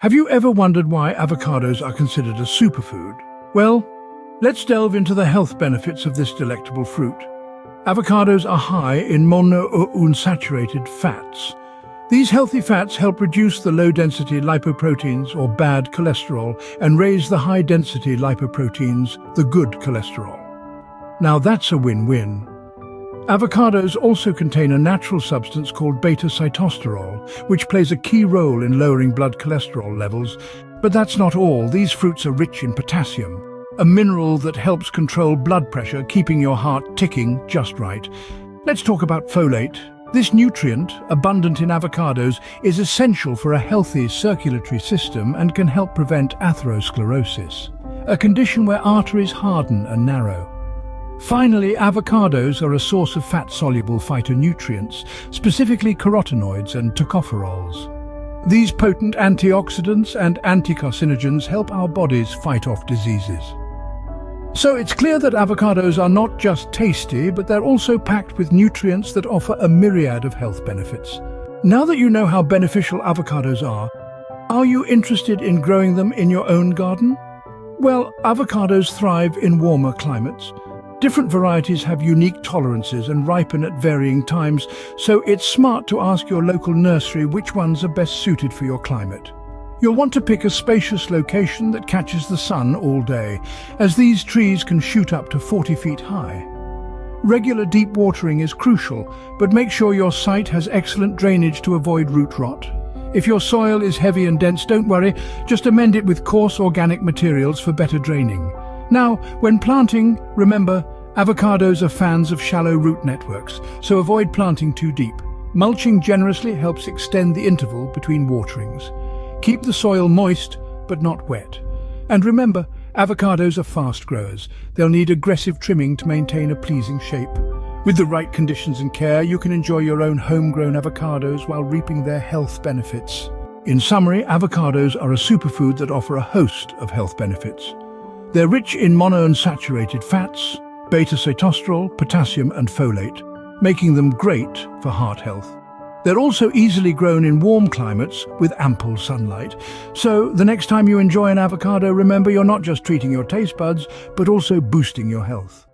Have you ever wondered why avocados are considered a superfood? Well, let's delve into the health benefits of this delectable fruit. Avocados are high in monounsaturated fats. These healthy fats help reduce the low-density lipoproteins or bad cholesterol and raise the high-density lipoproteins, the good cholesterol. Now that's a win-win. Avocados also contain a natural substance called beta-sitosterol, which plays a key role in lowering blood cholesterol levels. But that's not all. These fruits are rich in potassium, a mineral that helps control blood pressure, keeping your heart ticking just right. Let's talk about folate. This nutrient, abundant in avocados, is essential for a healthy circulatory system and can help prevent atherosclerosis, a condition where arteries harden and narrow. Finally, avocados are a source of fat-soluble phytonutrients, specifically carotenoids and tocopherols. These potent antioxidants and anticarcinogens help our bodies fight off diseases. So it's clear that avocados are not just tasty, but they're also packed with nutrients that offer a myriad of health benefits. Now that you know how beneficial avocados are, are you interested in growing them in your own garden? Well, avocados thrive in warmer climates, Different varieties have unique tolerances and ripen at varying times, so it's smart to ask your local nursery which ones are best suited for your climate. You'll want to pick a spacious location that catches the sun all day, as these trees can shoot up to 40 feet high. Regular deep watering is crucial, but make sure your site has excellent drainage to avoid root rot. If your soil is heavy and dense, don't worry, just amend it with coarse organic materials for better draining. Now, when planting, remember, avocados are fans of shallow root networks, so avoid planting too deep. Mulching generously helps extend the interval between waterings. Keep the soil moist, but not wet. And remember, avocados are fast growers. They'll need aggressive trimming to maintain a pleasing shape. With the right conditions and care, you can enjoy your own homegrown avocados while reaping their health benefits. In summary, avocados are a superfood that offer a host of health benefits. They're rich in monounsaturated fats, beta-sitosterol, potassium and folate, making them great for heart health. They're also easily grown in warm climates with ample sunlight. So the next time you enjoy an avocado, remember you're not just treating your taste buds, but also boosting your health.